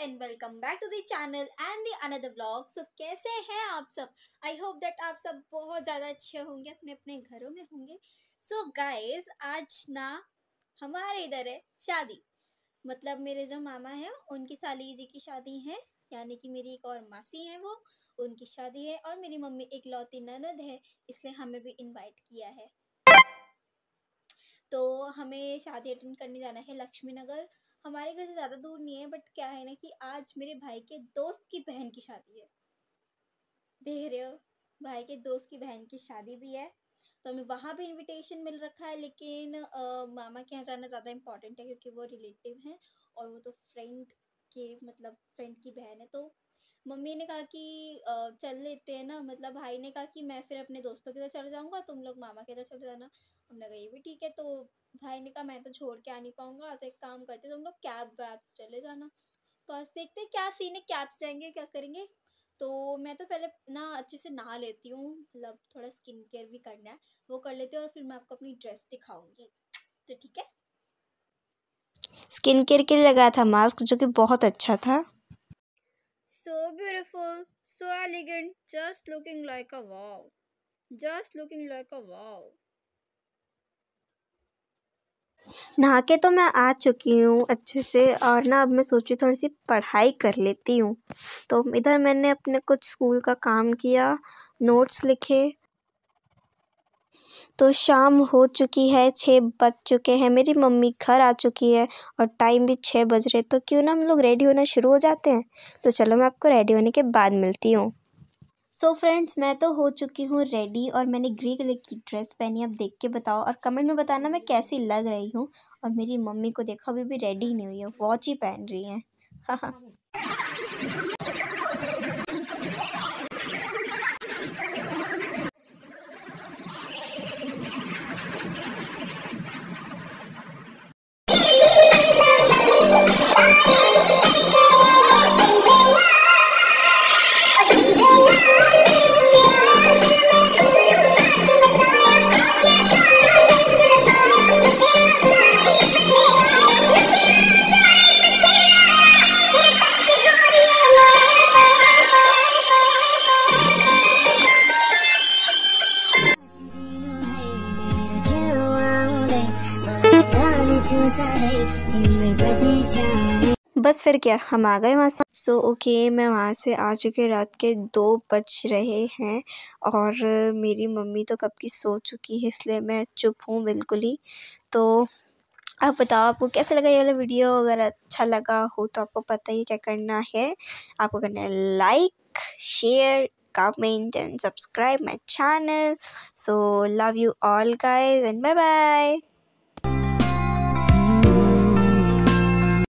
Welcome back to the channel and the another vlog so कैसे हैं आप सब? आई होप दैट आप सब बहुत ज़्यादा अच्छे होंगे, अपने अपने घरों में होंगे। सो so गाइस आज ना हमारे इधर है शादी। मतलब मेरे जो मामा हैं, उनकी साली जी की शादी है, यानी कि मेरी एक और मासी है वो, उनकी शादी है और मेरी मम्मी एक लौती ननद है, इसलिए हमें भी इनवाइट किया है। तो हमें शादी अटेंड करने जाना है लक्ष्मी नगर हमारे घर से ज़्यादा दूर नहीं है बट क्या है ना कि आज मेरे भाई के दोस्त की बहन की शादी है। देख रहे हो भाई के दोस्त की बहन की शादी भी है तो हमें वहाँ भी इनविटेशन मिल रखा है लेकिन आ, मामा के यहाँ जाना ज़्यादा इंपॉर्टेंट है क्योंकि वो रिलेटिव हैं और वो तो फ्रेंड के मतलब फ्रेंड की बहन है तो मम्मी ने कहा कि चल लेते हैं ना। मतलब भाई ने कहा कि, मैं फिर अपने दोस्तों के साथ चले जाऊँगा, तुम लोग मामा के साथ चले जाना। हमने कहा, ये भी ठीक है। तो भाई ने कहा, मैं तो छोड़ के आ नहीं पाऊँगा तो एक काम करते तुम लोग कैब वैब चले जाना। तो आज देखते हैं क्या सीन है कैब से जाएँगे, क्या करेंगे? तो मैं तो पहले ना अच्छे से नहा लेती हूँ मतलब थोड़ा स्किन केयर भी करना है, वो कर लेती हूँ और फिर मैं आपको अपनी ड्रेस दिखाऊँगी। तो ठीक है? स्किन केयर के लिए लगाया था मास्क, जो कि बहुत अच्छा था। सो beautiful, so elegant, just looking like a wow. Just looking like a wow. नहा के तो मैं आ चुकी हूँ अच्छे से और ना अब मैं सोची थोड़ी सी पढ़ाई कर लेती हूँ तो इधर मैंने अपने कुछ स्कूल का काम किया नोट्स लिखे तो शाम हो चुकी है छः बज चुके हैं। मेरी मम्मी घर आ चुकी है और टाइम भी छः बज रहे तो क्यों ना हम लोग रेडी होना शुरू हो जाते हैं? तो चलो मैं आपको रेडी होने के बाद मिलती हूँ। सो so फ्रेंड्स मैं तो हो चुकी हूँ रेडी और मैंने ग्रे कलर की ड्रेस पहनी। अब देख के बताओ और कमेंट में बताना मैं कैसी लग रही हूँ। और मेरी मम्मी को देखो, अभी भी रेडी नहीं हुई है वॉच ही पहन रही हैं। हाँ हाँ। बस फिर क्या, हम आ गए वहाँ से। सो ओके मैं वहाँ से आ चुके रात के दो बज रहे हैं और मेरी मम्मी तो कब की सो चुकी है, इसलिए मैं चुप हूँ बिल्कुल ही। तो आप बताओ, आपको कैसा लगा ये वाला वीडियो? अगर अच्छा लगा हो तो आपको पता ही क्या करना है। आपको करना है like share comment and subscribe my channel so, love you all, guys, and bye bye